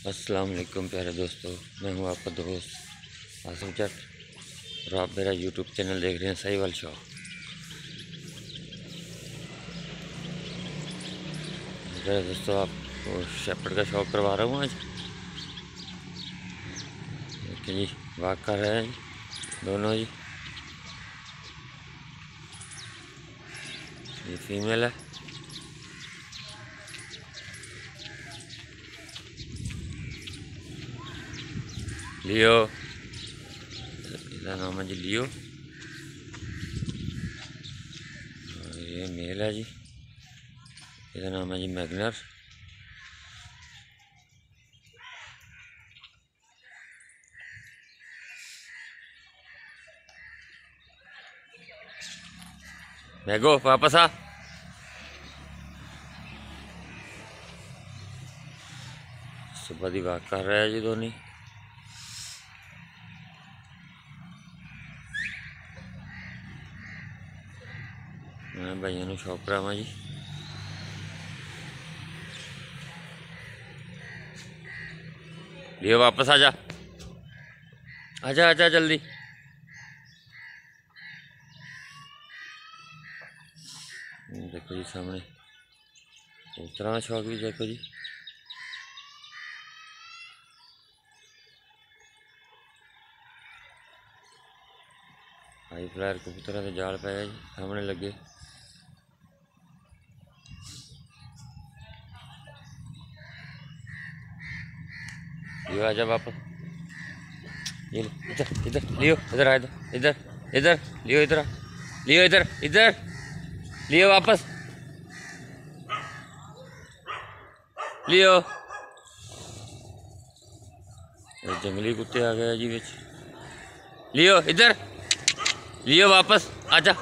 अस्सलाम वालेकुम प्यारे दोस्तों, मैं हूँ आपका दोस्त आसम चट और आप मेरा यूट्यूब चैनल देख रहे हैं सही वाल शॉप प्यारे दोस्तों आपको शेपड़ का शॉप करवा रहा हूँ आज। देखिए जी, वाक कर रहे हैं दोनों जी। ये फीमेल है। लियो इसका नाम है जी लियो और ये मेल है जी इसका नाम है जी मैगनर मैगो वापस आ सुबह दी वाक कर रहा है जी दोनों मैं भाइयों ਨੂੰ ਸ਼ੌਕ ਕਰਾਵਾਂ ਜੀ लियो वापस आ जा आजा आजा जल्दी देखो जी सामने कबूतरा का शौक भी देखो जी हाई फ्लायर कबूतरा के जाल पे जी सामने लगे लियो आजा वापस। ये इधर इधर, लियो, इधर आ इधर इधर इधर, लियो इधर लियो इधर इधर, लियो वापस। लियो। जंगली कुत्ते आ गए जी बिच। लियो इधर, लियो वापस आजा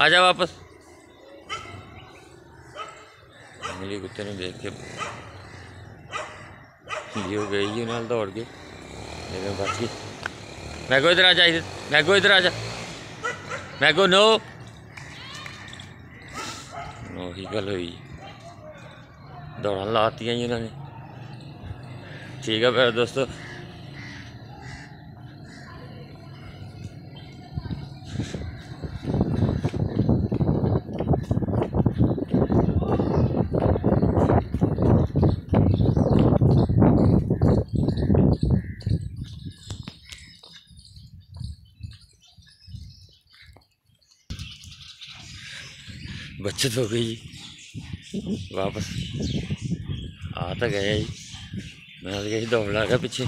आजा वापस। जंगली कुत्ते ने देख के लियो गई जी नाल दौड़ के लेकिन बच गई मैगो इधर आ जा इधर मैगो इधर आ जा मैगो नो ਉਹੀ ਗੱਲ ਹੋਈ ਦੌੜਾਂ ਲਾਤੀਆਂ ਜੀ ਇਹਨਾਂ ਨੇ ਠੀਕ ਆ ਫਿਰ ਦੋਸਤੋ बचत हो गई। वापस आ तो गया जी मैं कहीं दौड़ गया पीछे।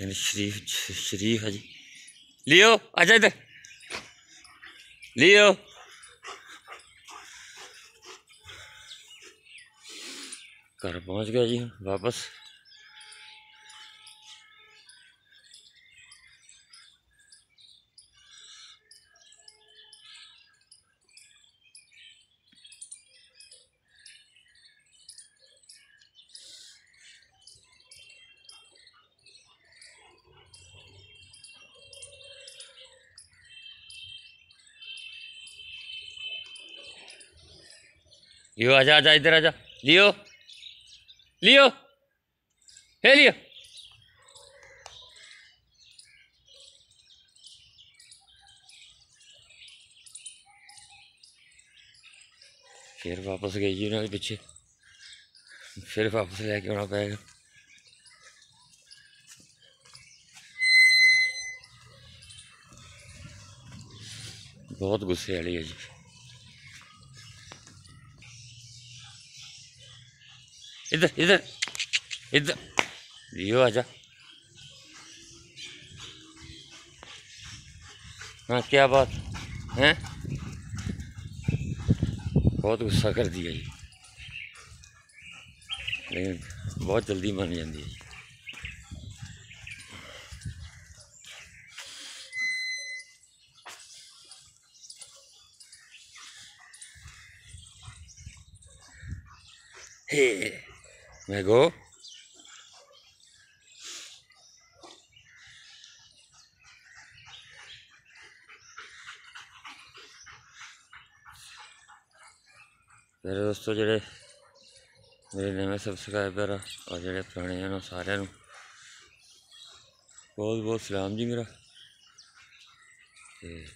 शरीफ शरीफ है जी लियो आजा इधर। लियो। घर पहुँच गया जी वापस। लियो आजा आजा इधर आजा। लियो लियो हे लियो फिर वापस गई जी उन्होंने पीछे फिर वापस लेके आना पड़ेगा बहुत गुस्से वाली है इधर इधर इधर। लियो आजा हाँ क्या बात? है? बहुत गुस्सा कर दिया जी लेकिन बहुत जल्दी मान जाती है जी मेघो। मेरे दोस्तों जोड़े मेरे नवे सबसक्राइबर और जोड़े पुराने हैं सारे बहुत बहुत सलाम जी मेरा।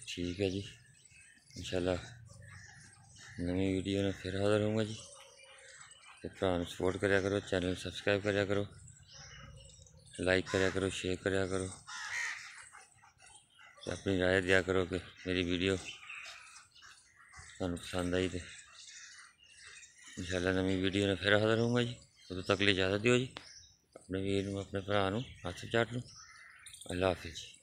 ठीक है जी। इंशाल्लाह नवी वीडियो में फिर हाजिर होगा जी। ਤੇ ਭਰਾ ਨੂੰ ਸਪੋਰਟ ਕਰਿਆ ਕਰੋ ਚੈਨਲ ਸਬਸਕ੍ਰਾਈਬ ਕਰਿਆ ਕਰੋ ਲਾਈਕ ਕਰਿਆ ਕਰੋ ਸ਼ੇਅਰ ਕਰਿਆ ਕਰੋ ਤੇ ਆਪਣੀ ਰਾਏ ਦਿਆ ਕਰੋ ਕਿ ਮੇਰੀ ਵੀਡੀਓ ਤੁਹਾਨੂੰ ਪਸੰਦ ਆਈ ਤੇ ਇਨਸ਼ਾਅੱਲਾ ਨਵੀਂ ਵੀਡੀਓ ਨਾਲ ਫਿਰ ਹਾਜ਼ਰ ਹੋਊਂਗਾ ਜੀ ਉਦੋਂ ਤੱਕ ਲਈ ਇਜਾਜ਼ਤ ਦਿਓ ਜੀ ਆਪਣੇ ਵੀਰ ਨੂੰ ਆਪਣੇ ਭਰਾ ਨੂੰ ਹੱਥ ਚਾਟ ਨੂੰ ਅੱਲਾ ਹਾਫਿਜ਼ ਜੀ